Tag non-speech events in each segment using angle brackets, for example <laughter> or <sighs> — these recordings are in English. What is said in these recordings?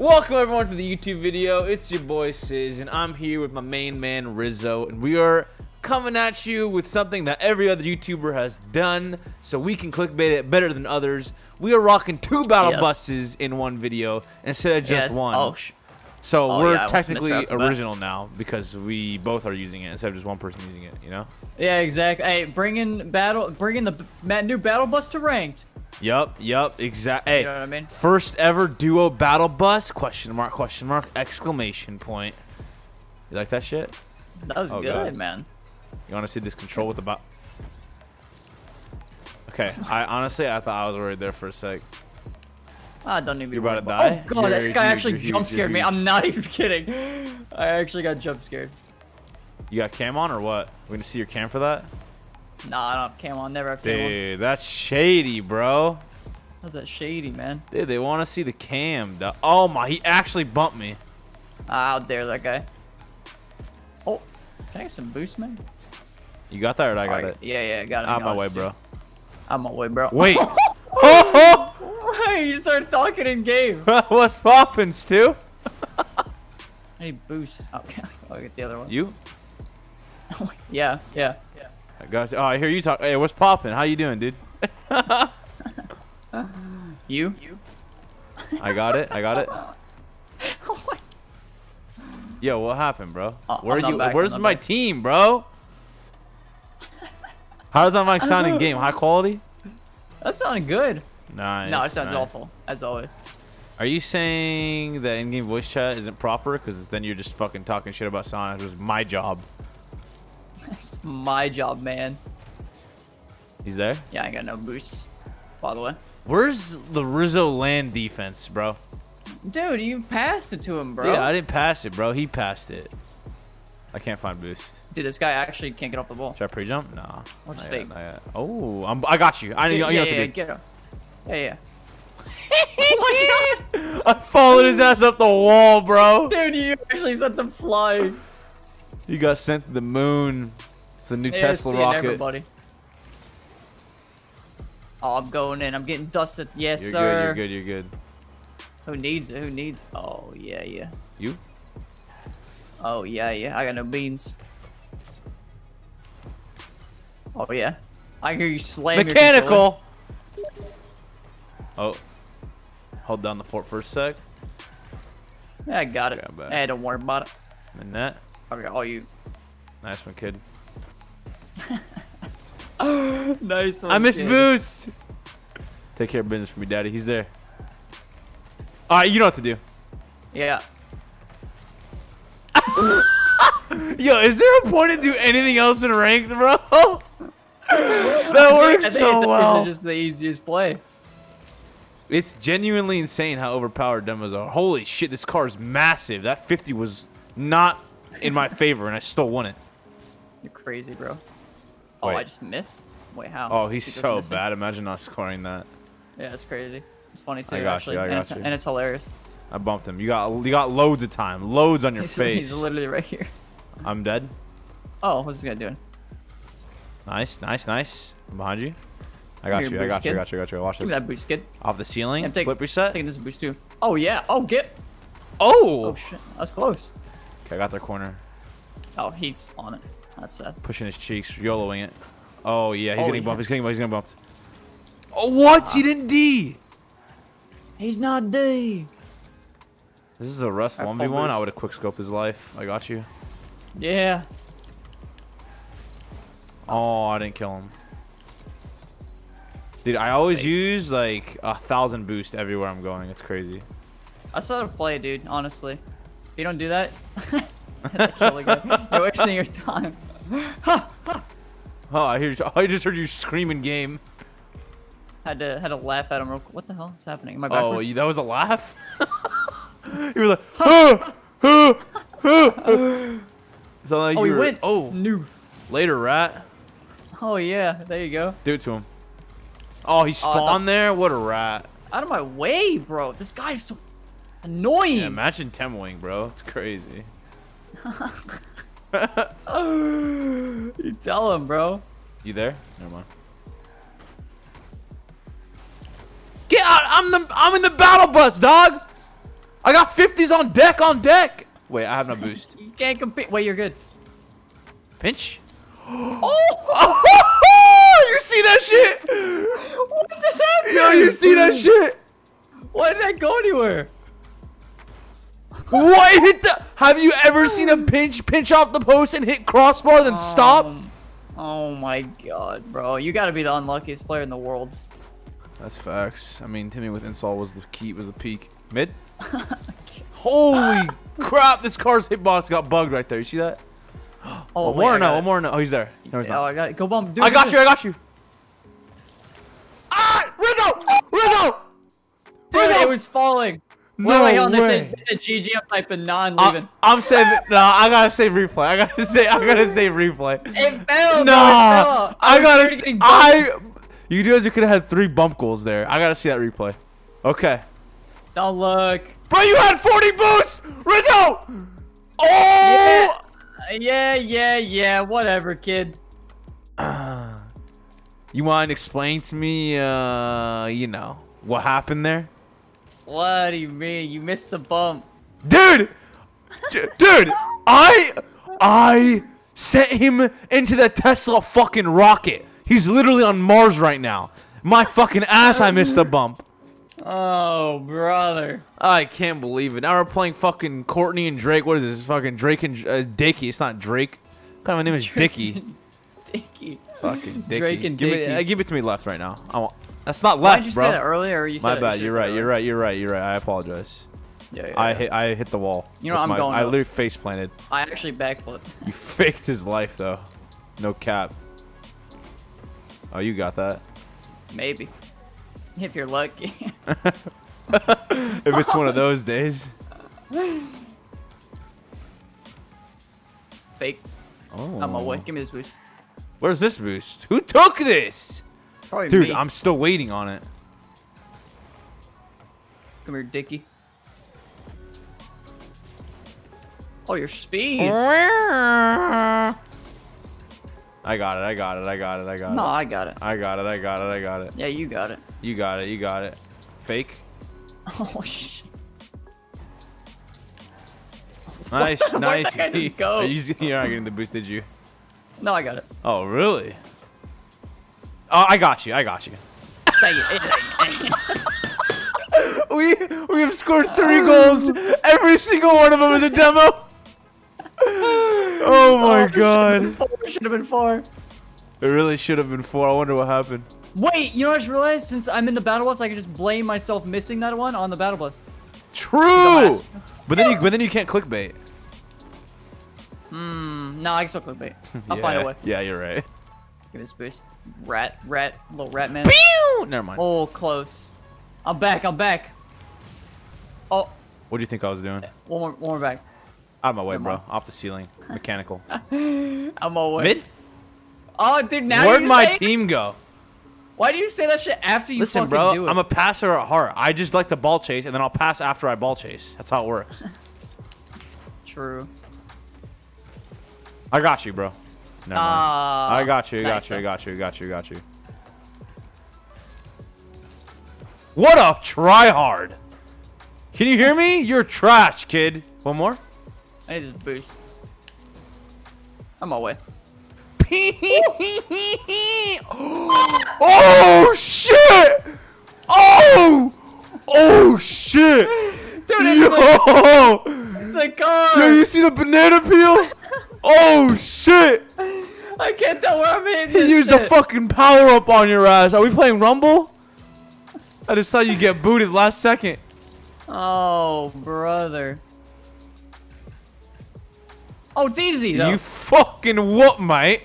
Welcome everyone to the YouTube video. It's your boy Sizz, and I'm here with my main man Rizzo, and we are coming at you with something that every other YouTuber has done, so we can clickbait it better than others. We are rocking two battle Yes. buses in one video instead of just Yes. one. Oh, sh- so oh, we're yeah, technically misread that. original now because we both are using it instead of just one person using it. You know? yeah, exactly. Hey, bring in battle, bring in the b- new battle bus to ranked. Yup, yup, exact. Hey, You know what I mean? first ever duo battle bus? Question mark? Question mark? Exclamation point. You like that shit? That was Oh, good, God. man. You want to see this control with the bot? Okay, I honestly I thought I was worried there for a sec. Ah, don't even. You're about to die? Oh god, You're that guy actually you're jump scared me. I'm not <laughs> even kidding. I actually got jump scared. You got cam on or what? We're gonna see your cam for that? Nah, I don't have cam on. Never have cam on. Dude, that's shady, bro. How's that shady, man? Dude, they want to see the cam. The- oh my, he actually bumped me. Ah, how dare that guy? Oh, can I get some boost, man? You got that or I got Alright, it? Yeah, yeah, got it. On my way, bro. On my way, bro. Wait. <laughs> <laughs> oh, Why you started talking in game? oh. <laughs> What's poppin', Stu? I need boost. Okay, I'll get the other one. You? yeah, yeah. I got you. Oh, I hear you talk. Hey, what's poppin'? How you doing, dude? <laughs> You? You? I got it. I got it. Oh <laughs> my. Yo, what happened, bro? Uh, Where I'm are you? back, Where's I'm my back. team, bro? How does that mic sound in game? High quality? That sounded good. Nice. no, it sounds nice. awful, as always. Are you saying that in-game voice chat isn't proper? Because then you're just fucking talking shit about Sonic. It was my job. That's my job, man. He's there. Yeah, I ain't got no boost, by the way. Where's the Rizzo land defense, bro? Dude, you passed it to him, bro. Yeah, I didn't pass it, bro. He passed it. I can't find boost. Dude, this guy actually can't get off the ball. Should I pre-jump? Nah. Or just fake. Oh, I'm, I got you. I know, yeah, you yeah, yeah, to get him. Yeah, yeah. oh my god! I followed his ass up the wall, bro. Dude, you actually sent them flying. He got sent to the moon. It's the new Yeah, Tesla rocket. everybody. Oh, I'm going in. I'm getting dusted. Yes, You're sir. good. You're good. You're good. Who needs it? Who needs? Oh yeah, yeah. You? Oh yeah, yeah. I got no beans. Oh yeah. I hear you slam your. Mechanical. Oh. Hold down the fort for a sec. Yeah, I got it. I'm. Hey, don't worry about it. And that. I got all you. Nice one, kid. <laughs> nice one. I missed kid. boost. Take care of business for me, daddy. He's there. All right, you know what to do. Yeah. <laughs> Yo, is there a point to do anything else in ranked, bro? <laughs> that works I works think so it's well. just the easiest play. It's genuinely insane how overpowered demos are. Holy shit, this car is massive. That 50 was not in my favor, and I still won it. You're crazy, bro. Oh, I just missed. Wait, how? Oh, he's He so bad. Imagine not scoring that. Yeah, it's crazy. It's funny too, I got you, actually, I and, it's, you. and it's hilarious. I bumped him. You got you got loads of time. Loads on your He's, face. he's literally right here. I'm dead. Oh, what's this guy doing? Nice, nice, nice. I'm behind you. I got Here, you. I got you. I got you. I got you. Watch Give me that boost, kid. Off the ceiling. I'm Flip reset. Taking this boost too. Oh yeah. Oh get. Oh. Oh shit. That's close. Okay, I got their corner. Oh, he's on it. That's sad. Pushing his cheeks, YOLOing it. Oh yeah, he's Oh, getting yeah. bumped. He's getting bumped. He's getting bumped. Oh what? He didn't D. He's not D. This is a Rust 1v1. I would have quick scoped his life. I got you. Yeah. Oh, I didn't kill him. Dude, I always Wait. use like a thousand boost everywhere I'm going. It's crazy. I still have to play, dude. Honestly, if you don't do that, <laughs> guy. you're wasting your time. Oh, <laughs> I hear. I just heard you screaming game. Had to had to laugh at him real quick. What the hell is happening? Am I Oh, backwards? you, that was a laugh. <laughs> you were like, huh, huh, huh. Sound like oh, you he were- went. Oh, new. later, rat. Oh yeah, there you go. Do it to him. Oh, he thought- spawned there. What a rat. Out of my way, bro. This guy's so annoying. Yeah, imagine Temwing, bro. It's crazy. <laughs> you tell him, bro. You there? Never mind. Get out! I'm the I'm in the battle bus, dog. I got 50's on deck, on deck. Wait, I have no boost. You can't compete. Wait, you're good. Pinch. <gasps> Oh! <laughs> you see that shit? what just happened? Yo, you see that shit? Why did that go anywhere? What hit the? Have you ever seen a pinch pinch off the post and hit crossbar then stop? Um, oh my god, bro. You gotta be the unluckiest player in the world. That's facts. I mean, Timmy with install was the key, was the peak. Mid. <laughs> Holy crap! This car's hitbox got bugged right there. You see that? <gasps> Oh, one wait, more I or no? One more or no? Oh, he's there. No, he's Oh, not. I got it. Go bump. Do I got do you. I got you. Ah! Rizzo! Rizzo! Dude, Rizzo! it was falling. No wait, wait, on this this is GG. I'm typing non I, leaving. I'm saving. No, I gotta save replay. I gotta say. I gotta save replay. <laughs> It failed. No, bro, it. I gotta. scared of s- getting bumped. I. You could have had three bump goals there. I gotta see that replay. Okay. Don't look. Bro, you had 40 boost! Rizzo! Oh! Yeah, yeah, yeah. Whatever, kid. <sighs> You want to explain to me, uh, you know, what happened there? What do you mean? You missed the bump. Dude! Dude! I. I sent him into the Tesla fucking rocket. He's literally on Mars right now. My fucking ass, I missed the bump. Oh, brother. I can't believe it. Now we're playing fucking Courtney and Drake. What is this? Fucking Drake and uh, Dicky. It's not Drake. What kind of a name is Dicky? Dicky. Fucking Dicky. Drake and give Dicky. Me, uh, give it to me left right now. I want. That's not left, you bro. say that earlier? You My said it- bad. you You're right. You're right. You're right. You're right. I apologize. Yeah, yeah, I yeah. hit. I hit the wall. You know what, I'm my- going I up. literally face planted. I actually backflipped. <laughs> You faked his life though. No cap. Oh, you got that. Maybe. If you're lucky. <laughs> if it's one of those days. Fake. Oh. I'm away. Give me this boost. Where's this boost? Who took this? Probably Dude, me. I'm still waiting on it. Come here, Dicky. Oh, your speed. I got it. I got it. I got it. I got it. No. I got it. I got it. I got it. I got it. Yeah, you got it. You got it. You got it. Fake. <laughs> Oh, shit. <laughs> Nice. <laughs> Nice. that guy just go? You, you're not getting the boost, did you? No, I got it. Oh, really? Oh, I got you. I got you. Dang it. Dang it. We we have scored three goals. Every single one of them is a demo. <laughs> Oh my god. Should have been four. It really should have been four. I wonder what happened. Wait, you know what I just realized? Since I'm in the battle bus, I can just blame myself missing that one on the battle bus. True. But then you but then you can't clickbait. Mm, no, I can still clickbait. I'll <laughs> yeah. find a way. Yeah, you're right. Give me this boost. Rat, rat, little rat man. Pew! Never mind. Oh, close. I'm back, I'm back. Oh, What do you think I was doing? one more, one more back. Out of my way, bro. Off the ceiling. Mechanical. <laughs> I'm away. Mid? Oh, dude, now Where'd my team go? Why do you say that shit after you Listen, fucking bro. do it? Listen, bro, I'm a passer at heart. I just like to ball chase, and then I'll pass after I ball chase. That's how it works. <laughs> True. I got you, bro. Never. Ah, I got you. I nice got you. I got you. Got you. Got you. What a tryhard! Can you hear me? You're trash, kid. One more. I need this boost. I'm all away. <laughs> oh shit! Oh! Oh shit! Dude, it's Yo! It's the car! Yo, you see the banana peel? Oh shit! <laughs> I can't tell where I'm hitting He used the shit. fucking power up on your ass. Are we playing Rumble? I just saw you get booted last second. Oh, brother. Oh, it's easy, though. You fucking what, mate?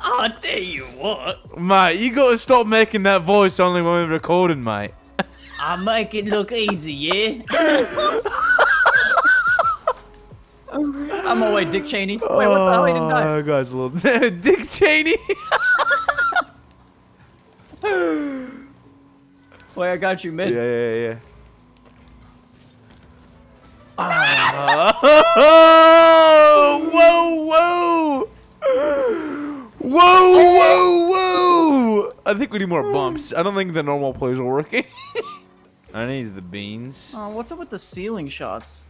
I'll tell you what. Mate, you gotta stop making that voice only when we're recording, mate. I make it look easy, yeah? <laughs> <laughs> I'm away, Dick Cheney. Wait, what the hell? He didn't die. Oh, guy's a little <laughs> Dick Cheney. <laughs> Wait, I got you mid. yeah, yeah, yeah. Oh, whoa, whoa, whoa, whoa, whoa! I think we need more bumps. I don't think the normal plays are working. I need the beans. Oh, what's up with the ceiling shots?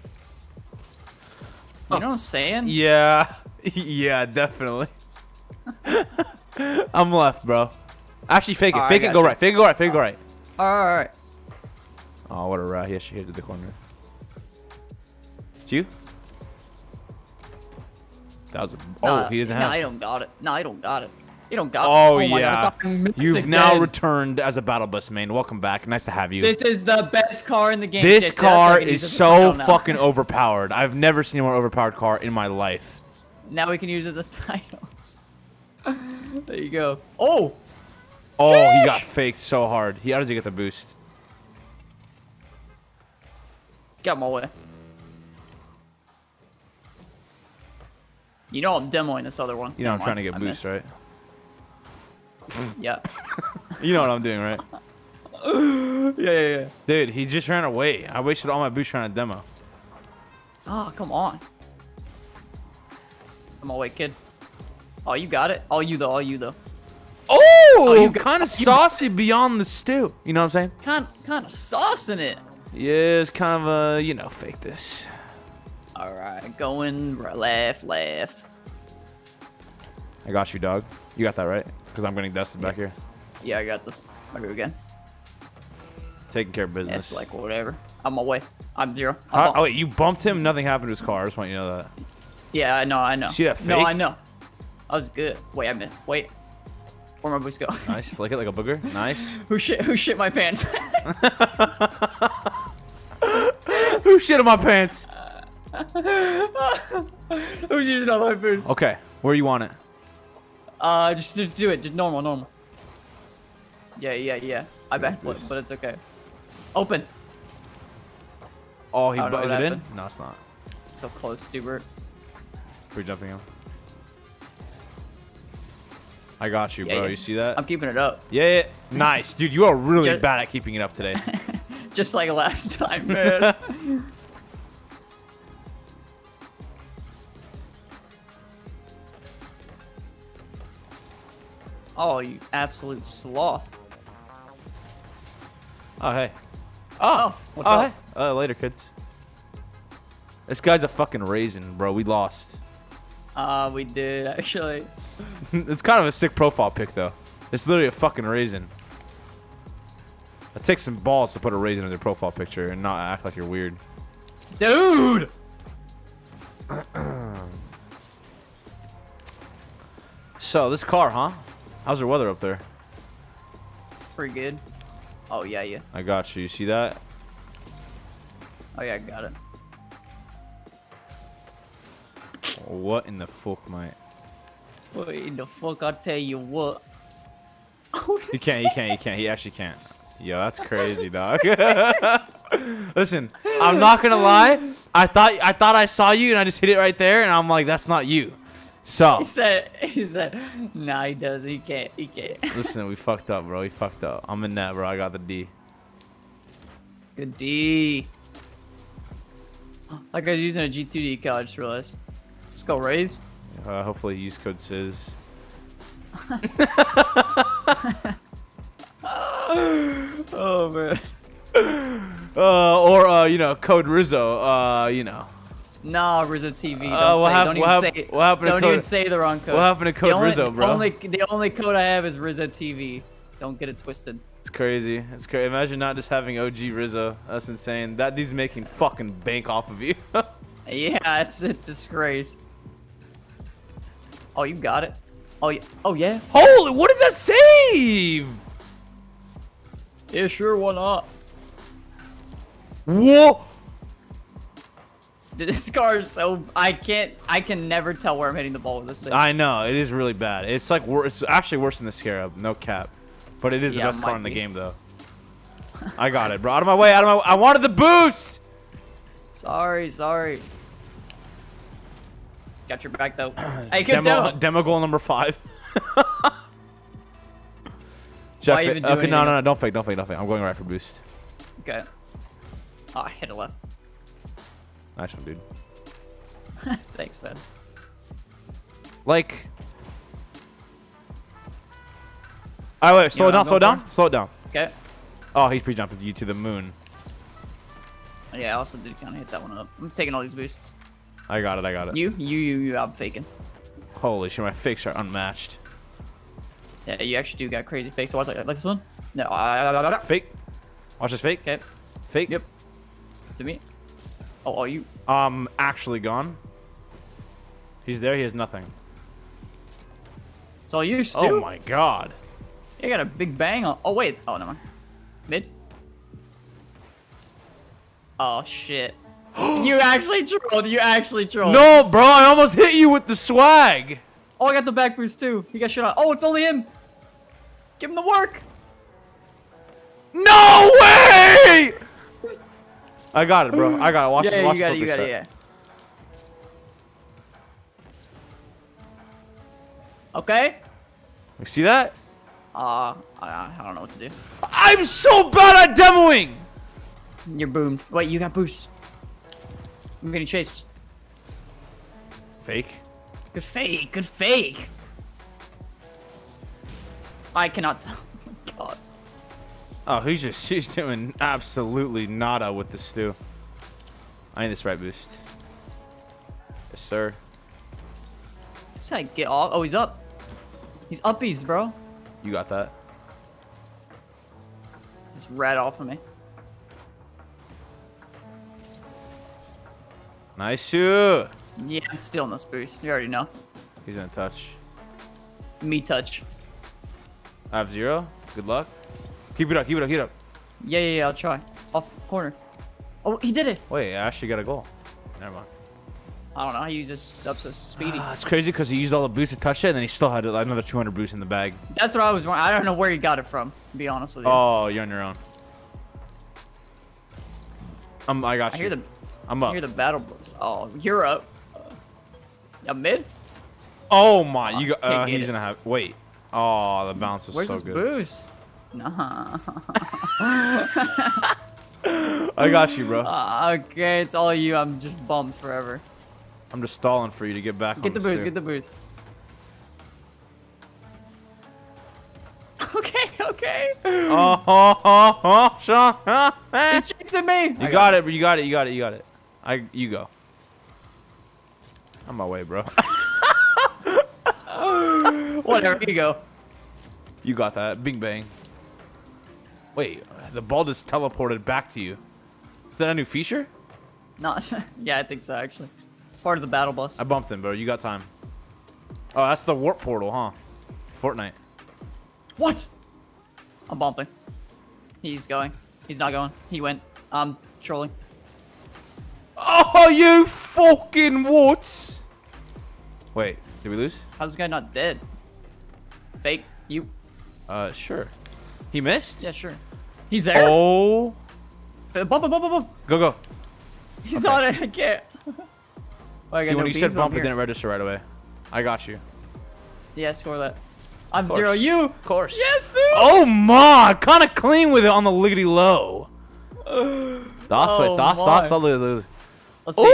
You know what I'm saying? Yeah. <laughs> Yeah, definitely. <laughs> I'm left, bro. Actually, fake it. Fake it, go gotcha. right. Fake it, go right. Fake it, go right. All right. Oh, what a rat. He actually hit the corner. It's you? That was a. Oh, Nah, he doesn't nah, have. No, I don't got it. No, I don't got it. You don't got Oh, oh it. yeah. God, I fucking missed You've now returned as a battle bus main. Welcome back. Nice to have you. This is the best car in the game. This Jake, so that's why I car is this as a so fucking overpowered. I've never seen a more overpowered car in my life. Now we can use this as <laughs> titles. there you go. Oh, Oh, he got faked so hard. He how does he get the boost? get my way. You know I'm demoing this other one. You know I'm trying to get boost, right? Yeah. <laughs> You know what I'm doing, right? <laughs> yeah, yeah, yeah. Dude, he just ran away. I wasted all my boost trying to demo. Oh, come on. Come on, wait, kid. Oh, you got it. All you though. All you though. Oh, oh you kind <laughs> of saucy beyond the stew. You know what I'm saying? Kind, kind of saucing it. Yeah, it's kind of a, you know, fake this. All right, going left, left. I got you, dog. You got that right? Because I'm getting dusted back here. Yeah, I got this. I'll go again. Taking care of business. It's like whatever. I'm away. I'm zero. I'm oh, wait, you bumped him? Nothing happened to his car. I just want you to know that. Yeah, I know, I know. See that fake? No. I know. I was good. Wait, I missed. Wait. Where my boost go? <laughs> Nice. Flick it like a booger. Nice. <laughs> who shit? Who shit my pants? <laughs> Who shit in my pants? Who's using all my boots? Okay, where you want it? Uh, just, just do it. Just normal, normal. Yeah, yeah, yeah. I backflip, but it's okay. Open. Oh, he I don't know bu- is it in? No, it's not. So close, Stubert. We're jumping him. I got you, Yeah, bro. yeah. You see that? I'm keeping it up, yeah, yeah. Nice, dude. You are really <laughs> Ju- bad at keeping it up today. <laughs> just like last time, man. <laughs> oh, you absolute sloth. oh, hey. Oh, what's oh, up? hey. Uh, later, kids. This guy's a fucking raisin, bro. We lost. Uh, we did actually. <laughs> it's kind of a sick profile pic, though. It's literally a fucking raisin. It takes some balls to put a raisin in your profile picture and not act like you're weird. Dude! <clears throat> So, this car, huh? How's the weather up there? Pretty good. Oh, yeah, yeah. I got you. You see that? Oh, yeah, I got it. What in the fuck, mate? What in the fuck, I'll tell you what. <laughs> Oh, he can't, he can't, he can't. He actually can't. Yo, that's <laughs> crazy, dog. <laughs> Listen, I'm not gonna lie. I thought I thought I saw you and I just hit it right there and I'm like, that's not you. So He said, he said, no, he doesn't. He can't. He can't. <laughs> listen, we fucked up, bro. We fucked up. I'm in that, bro. I got the D. Good D. Like I was using a G2D decal, I just realized. Let's go raised. Uh, hopefully, use code SIZZ. <laughs> Oh, man. <laughs> Uh, or uh, you know, code Rizzo. Uh, you know. Nah, Rizzo TV. Don't Uh, what say. don't even say. it. don't even say the wrong code. what happened to The code only- Rizzo, bro? The only, the only code I have is Rizzo TV. Don't get it twisted. It's crazy. It's crazy. Imagine not just having OG Rizzo. That's insane. That dude's making fucking bank off of you. <laughs> Yeah, it's a disgrace. Oh, you got it. Oh, yeah. Oh, yeah. Holy, what is that save? Yeah, sure. Why not? Whoa. <laughs> This car is so I can't. I can never tell where I'm hitting the ball with this thing. I know it is really bad. It's like wor- it's actually worse than the Scarab, no cap. But it is the best car in the be. game, though. I got it, bro. Out of my way, out of my. I wanted the boost. Sorry, sorry. Got your back though. <clears throat> hey, good Demo, demo. demo goal number five. Should I Why even uh, do okay, no, no, no, don't fake, don't fake, don't fake. I'm going right for boost. Okay. Oh, I hit a left. Nice one, dude. <laughs> Thanks, man. Like. All right, wait, slow it down, slow it down, slow it down. Okay. Oh, he's pre-jumping you to the moon. Yeah, I also did kind of hit that one up. I'm taking all these boosts. I got it. I got it. You, you, you, you. I'm faking. Holy shit, my fakes are unmatched. Yeah, you actually do got crazy fakes. So watch like, like this one. No. Okay. Fake. Watch this fake. Fake. Yep. To me. Oh, are you. Um, actually gone. He's there. He has nothing. It's all you, Stu. Oh my god. You got a big bang on. Oh wait. Oh no. Mid. Oh shit. <gasps> you actually trolled. You actually trolled. No, bro. I almost hit you with the swag. Oh, I got the back boost too. He got shit on. Oh, it's only him. Give him the work. No way! I got it, bro. I got it. Watch yeah. Watch you got it. You got reset. it. Yeah. Okay. You see that? Uh, I, I don't know what to do. I'm so bad at demoing. You're boomed. Wait, you got boost. I'm getting chased. Fake. Good fake. Good fake. I cannot tell. <laughs> Oh my god. Oh, he's just <laughs> he's doing absolutely nada with the stew. I need this right boost. Yes, sir. This guy get off. Oh, he's up. He's uppies, bro. You got that. Just rat off of me. Nice shoot. Yeah, I'm stealing this boost. You already know. He's gonna touch. Me touch. I have zero. Good luck. Keep it up. Keep it up. Keep it up. Yeah, yeah, yeah. I'll try. Off corner. Oh, he did it. Wait, I actually got a goal. Never mind. I don't know. He uses up so speedy. Ah, it's crazy because he used all the boosts to touch it, and then he still had another 200 boosts in the bag. That's what I was wondering. I don't know where he got it from. To be honest with you. Oh, you're on your own. Um, I got I you. hear the. I'm up. I hear the battle boost. Oh, you're up. Uh, yeah, mid. Oh my, you got. Uh, he's it. gonna have. Wait. Oh, the bounce was Where's so good. boost? Nah. I got you, bro. Uh, okay, it's all you. I'm just bummed forever. I'm just stalling for you to get back. Get on the the boost. Get the boost. <laughs> Okay, okay. Oh, oh, oh, oh, Sean. Eh. He's chasing me. You got it, bro. You got it. You got it. You got it. I. You go. I'm on my way, bro. <laughs> Whatever, you go. you got that. Bing bang. Wait, the ball just teleported back to you. Is that a new feature? Not. <laughs> yeah, I think so actually. Part of the battle bus. I bumped him, bro. You got time. Oh, that's the warp portal, huh? Fortnite. What? I'm bumping. He's going. He's not going. He went. I'm trolling. Oh, you fucking woods! Wait, did we lose? How's this guy not dead? Fake. You. Uh, sure. He missed? Yeah, sure. He's there. Oh. Bump, bump, bump, bump, bump. Go, go. He's Okay. on it. I can't. oh, <laughs> I See, no when you said bump, it didn't register right away. I got you. Yeah, score that. I'm zero. You. Of course. Yes, dude. Oh my! Kind of clean with it on the liggity low. <sighs> That's Oh it. That's my. that's the Let's see.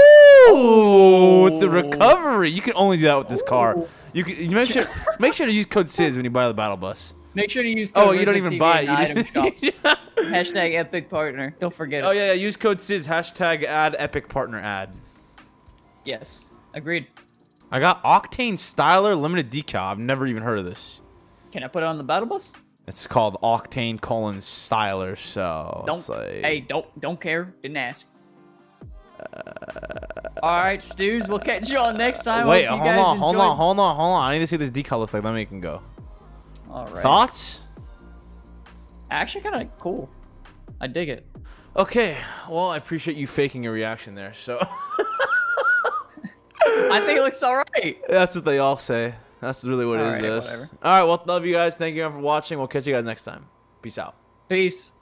Ooh, with the oh. recovery. You can only do that with this car. You can you make sure <laughs> make sure to use code SIZZ when you buy the battle bus. Make sure to use. Code Oh, you don't even TV buy it. the You just. <laughs> Hashtag epic partner. Don't forget. oh it. yeah, yeah. Use code SIZZ. Hashtag add epic partner ad. Yes. Agreed. I got Octane Styler limited decal. I've never even heard of this. Can I put it on the battle bus? It's called Octane colon Styler. So Don't. like, Hey, don't don't care. Didn't ask. Uh, All right, Stews. We'll catch you all next time. Wait, hold you guys on, hold on, hold on, hold on. I need to see what this decal looks like. Let me can go. All right. Thoughts? Actually, kind of cool. I dig it. Okay. Well, I appreciate you faking a reaction there. So <laughs> I think it looks all right. that's what they all say. That's really what it is. Alright, this. whatever. All right. Well, love you guys. Thank you for watching. We'll catch you guys next time. Peace out. Peace.